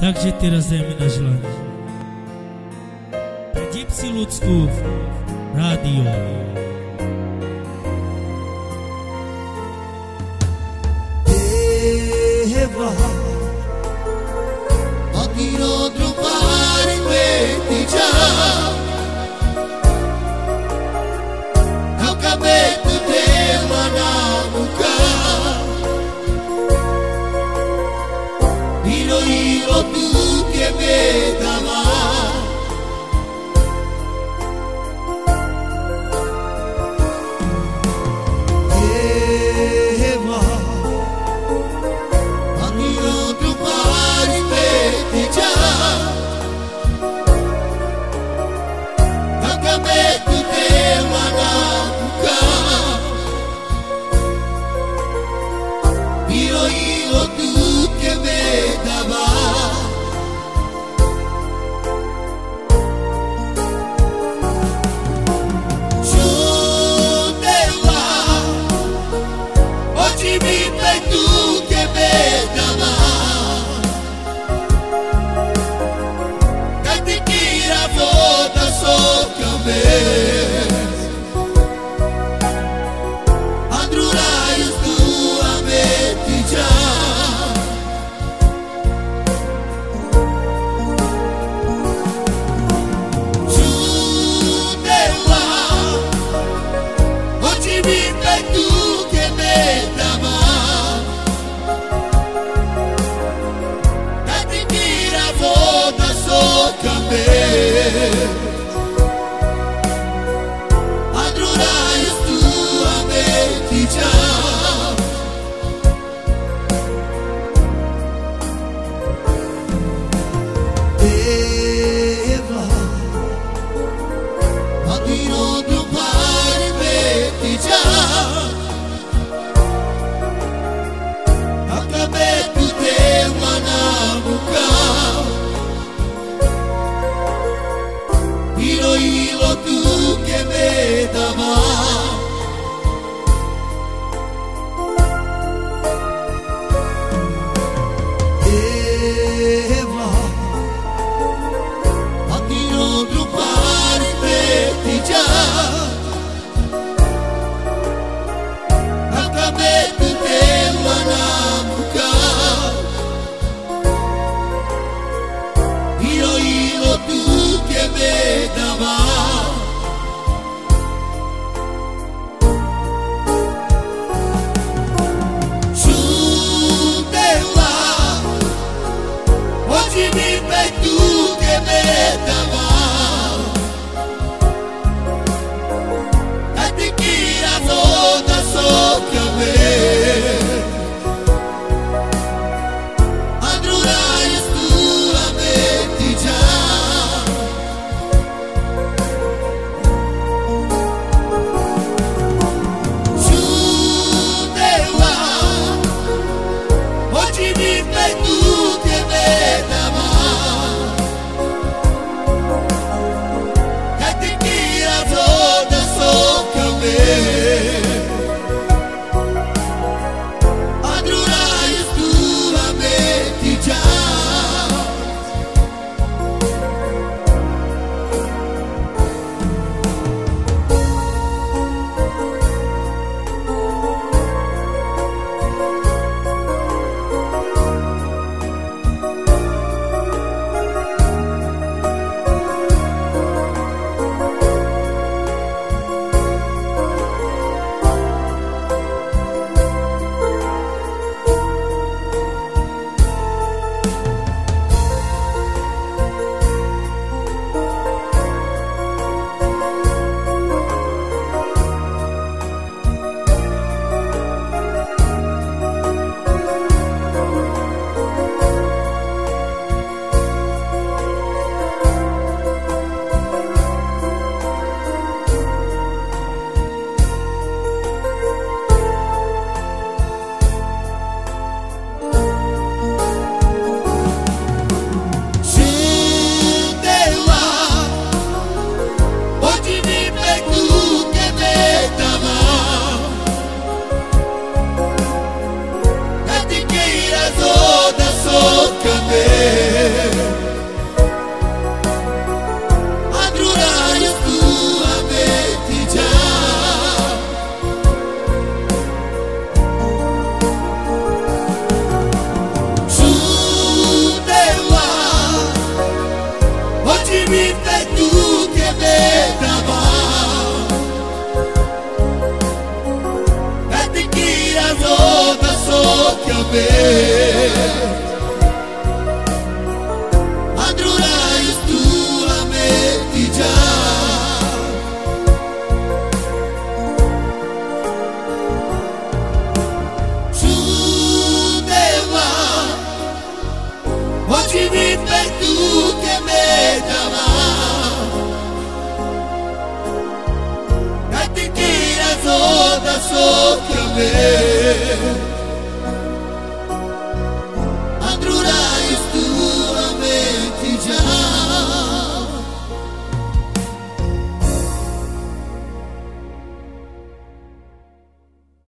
Takže ty razujeme na želání. Gypsy Lucku Radio. Eva, Akiro trovare I'll teu Deus.